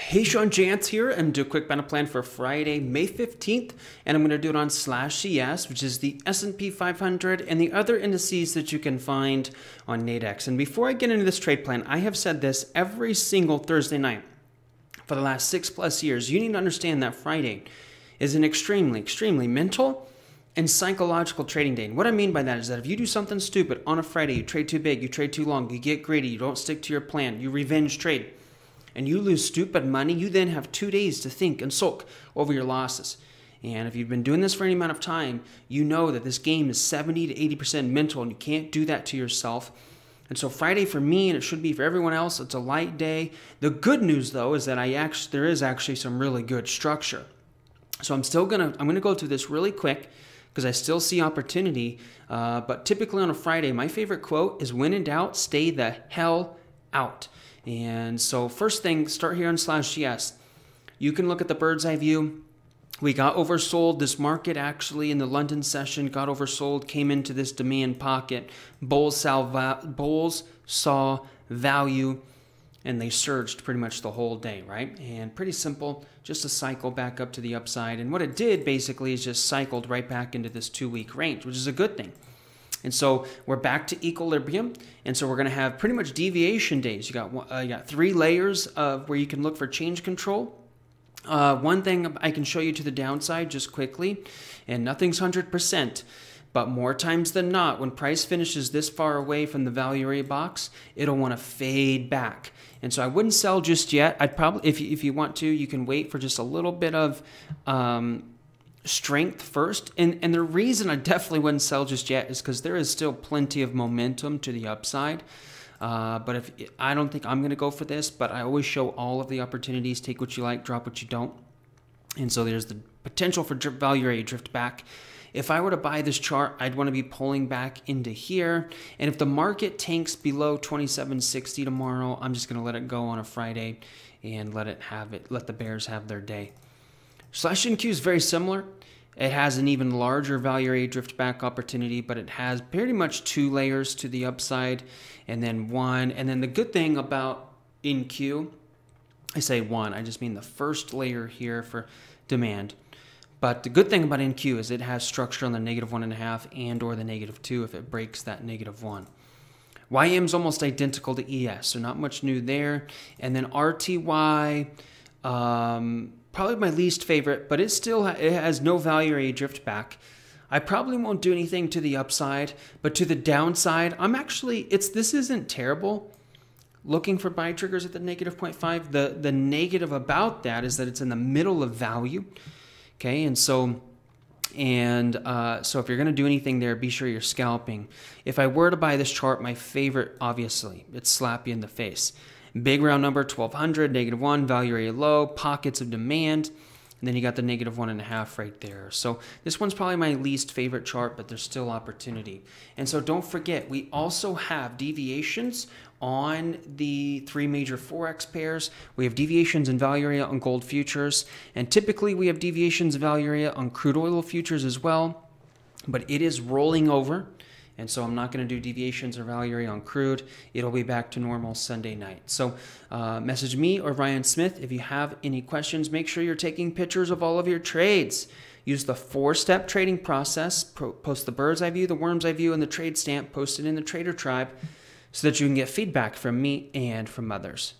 Hey, Sean Jantz here. I'm doing a quick beta plan for Friday, May 15th, and I'm going to do it on slash ES, which is the S&P 500 and the other indices that you can find on Nadex. And before I get into this trade plan, I have said this every single Thursday night for the last six plus years. You need to understand that Friday is an extremely, extremely mental and psychological trading day. And what I mean by that is that if you do something stupid on a Friday, you trade too big, you trade too long, you get greedy, you don't stick to your plan, you revenge trade and you lose stupid money, you then have two days to think and sulk over your losses. And if you've been doing this for any amount of time, you know that this game is 70 to 80% mental, and you can't do that to yourself. And so Friday for me, and it should be for everyone else, it's a light day. The good news though is that I actually there is actually some really good structure. So I'm still gonna I'm gonna go through this really quick because I still see opportunity. Uh, but typically on a Friday, my favorite quote is "When in doubt, stay the hell out." And so first thing, start here on slash ES. You can look at the bird's eye view. We got oversold. This market actually in the London session got oversold, came into this demand pocket. Bulls saw, bulls saw value and they surged pretty much the whole day, right? And pretty simple, just a cycle back up to the upside. And what it did basically is just cycled right back into this two week range, which is a good thing. And so we're back to equilibrium. And so we're going to have pretty much deviation days. You got, uh, you got three layers of where you can look for change control. Uh, one thing I can show you to the downside just quickly, and nothing's 100%, but more times than not, when price finishes this far away from the value box, it'll want to fade back. And so I wouldn't sell just yet. I'd probably, if you, if you want to, you can wait for just a little bit of um, strength first. And, and the reason I definitely wouldn't sell just yet is because there is still plenty of momentum to the upside. Uh, but if I don't think I'm going to go for this, but I always show all of the opportunities. Take what you like, drop what you don't. And so there's the potential for drip value area drift back. If I were to buy this chart, I'd want to be pulling back into here. And if the market tanks below 2760 tomorrow, I'm just going to let it go on a Friday and let it have it, let the bears have their day. Slash NQ is very similar. It has an even larger value area drift back opportunity, but it has pretty much two layers to the upside and then one. And then the good thing about NQ, I say one, I just mean the first layer here for demand. But the good thing about NQ is it has structure on the negative one and a half and or the negative two if it breaks that negative one. YM is almost identical to ES, so not much new there. And then RTY, um, probably my least favorite, but it still it has no value area drift back. I probably won't do anything to the upside, but to the downside, I'm actually it's this isn't terrible. Looking for buy triggers at the negative 0.5. The the negative about that is that it's in the middle of value. Okay, and so and uh, so if you're going to do anything there, be sure you're scalping. If I were to buy this chart, my favorite, obviously, it's slap you in the face. Big round number, 1200, negative one, value area low, pockets of demand. And then you got the negative one and a half right there. So this one's probably my least favorite chart, but there's still opportunity. And so don't forget, we also have deviations on the three major Forex pairs. We have deviations in value area on gold futures. And typically we have deviations in value area on crude oil futures as well. But it is rolling over. And so I'm not going to do deviations or value on crude. It'll be back to normal Sunday night. So uh, message me or Ryan Smith if you have any questions. Make sure you're taking pictures of all of your trades. Use the four step trading process. post the bird's eye view, the worm's eye view, and the trade stamp posted in the Trader Tribe so that you can get feedback from me and from others.